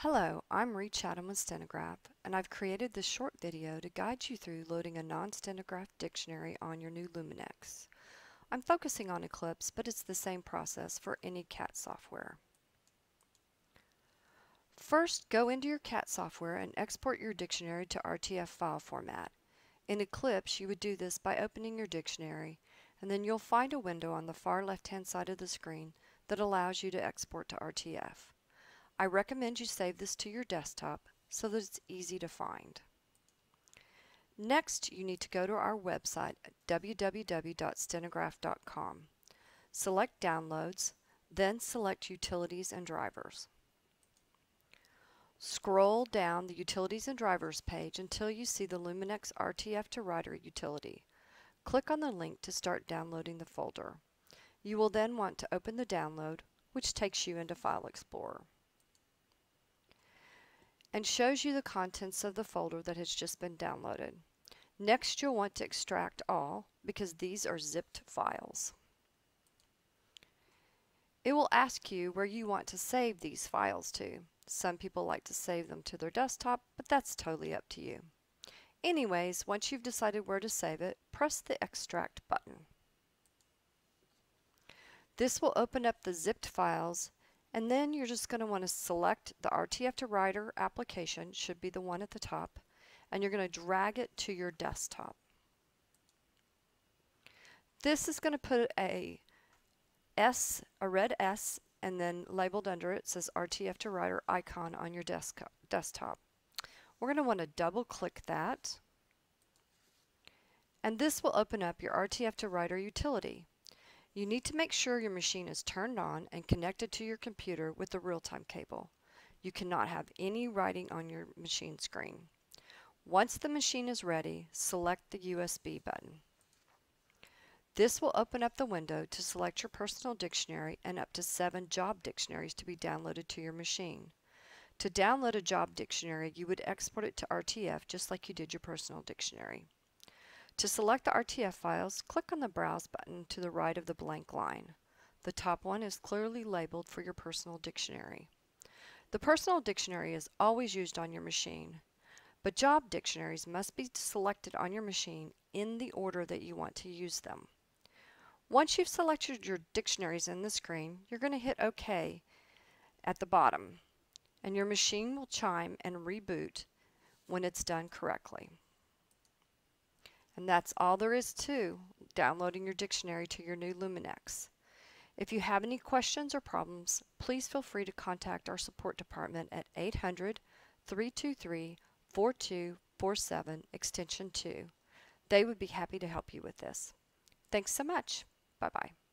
Hello, I'm Rhea Chatham with Stenograph, and I've created this short video to guide you through loading a non-stenograph dictionary on your new Luminex. I'm focusing on Eclipse, but it's the same process for any CAT software. First, go into your CAT software and export your dictionary to RTF file format. In Eclipse, you would do this by opening your dictionary, and then you'll find a window on the far left-hand side of the screen that allows you to export to RTF. I recommend you save this to your desktop so that it's easy to find. Next, you need to go to our website at www.stenograph.com. Select Downloads, then select Utilities and Drivers. Scroll down the Utilities and Drivers page until you see the Luminex RTF to Writer utility. Click on the link to start downloading the folder. You will then want to open the download, which takes you into File Explorer and shows you the contents of the folder that has just been downloaded. Next you'll want to extract all because these are zipped files. It will ask you where you want to save these files to. Some people like to save them to their desktop, but that's totally up to you. Anyways, once you've decided where to save it, press the Extract button. This will open up the zipped files and then you're just going to want to select the RTF to Writer application, should be the one at the top, and you're going to drag it to your desktop. This is going to put a S, a red S, and then labeled under it says RTF to Writer icon on your desk, desktop. We're going to want to double click that. And this will open up your RTF to Writer utility. You need to make sure your machine is turned on and connected to your computer with the real-time cable. You cannot have any writing on your machine screen. Once the machine is ready, select the USB button. This will open up the window to select your personal dictionary and up to seven job dictionaries to be downloaded to your machine. To download a job dictionary, you would export it to RTF just like you did your personal dictionary. To select the RTF files, click on the Browse button to the right of the blank line. The top one is clearly labeled for your personal dictionary. The personal dictionary is always used on your machine, but job dictionaries must be selected on your machine in the order that you want to use them. Once you've selected your dictionaries in the screen, you're going to hit OK at the bottom, and your machine will chime and reboot when it's done correctly. And that's all there is to downloading your dictionary to your new Luminex. If you have any questions or problems, please feel free to contact our support department at 800 323 4247 extension 2. They would be happy to help you with this. Thanks so much. Bye bye.